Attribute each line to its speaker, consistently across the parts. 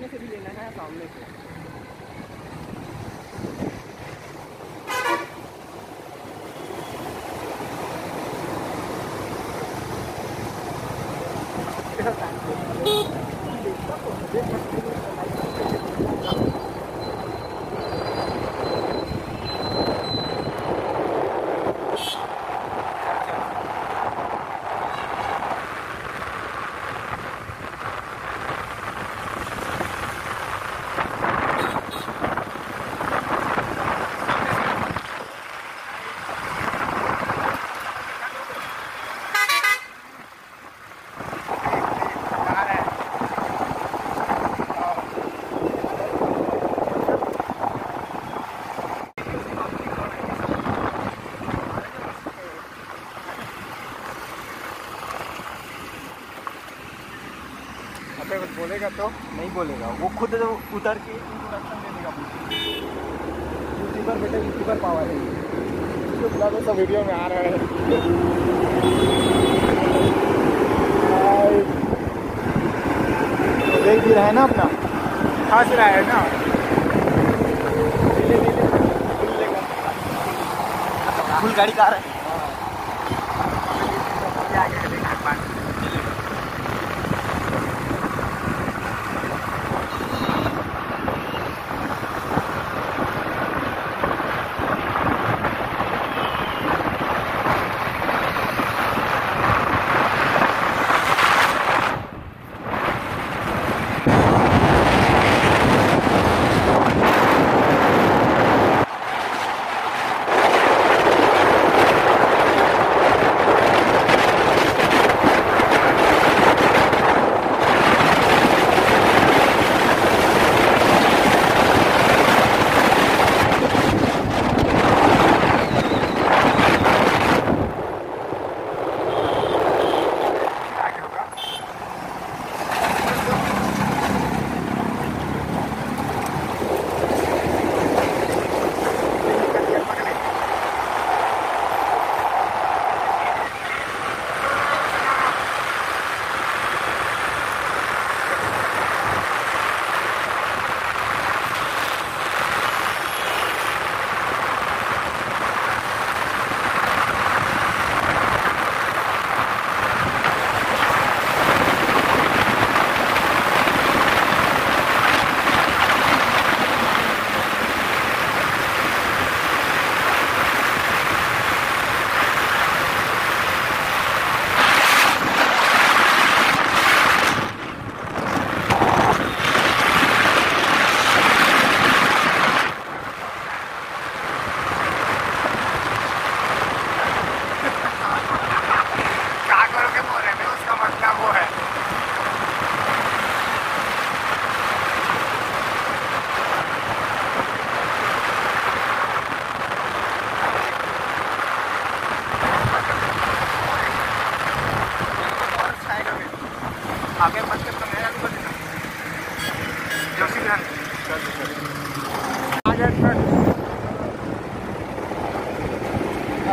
Speaker 1: सामने से भी लेना है सामने से।
Speaker 2: कुछ बोलेगा तो?
Speaker 1: नहीं बोलेगा। वो खुद उतर के इंट्रोडक्शन दे देगा यूट्यूबर बेटा यूट्यूबर पावर है।
Speaker 2: इसको बुला दो सब वीडियो में आ रहा है।
Speaker 1: तो देख भी रहा है ना अपना?
Speaker 2: हंस रहा है ना?
Speaker 1: फुल गाड़ी कार है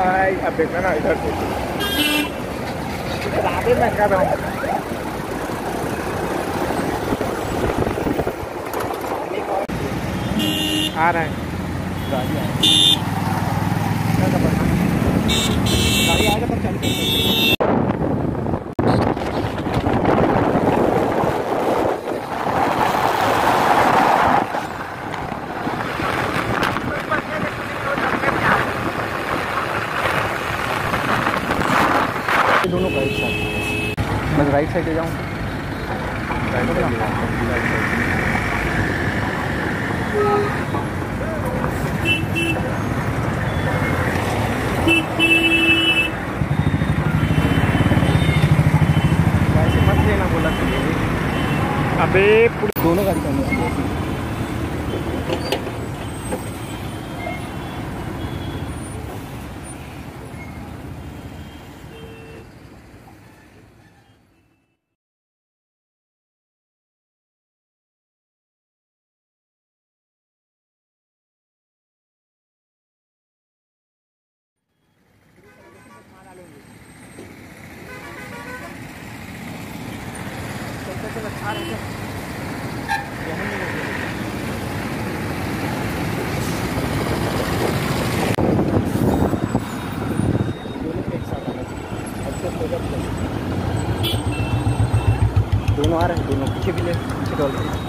Speaker 2: आई अब देखना ना इधर से इधर आगे मैं कर रहा हूँ आ रहा है
Speaker 1: गाड़ी आएगी गाड़ी आएगा दोनों का एक साथ। मैं राइट साइड जाऊँ? बोला था
Speaker 2: अबे
Speaker 1: दोनों गाड़ी करनी
Speaker 2: से बचा रहे
Speaker 1: दोनों आ रहे हैं दोनों पीछे भी ले पीछे डॉल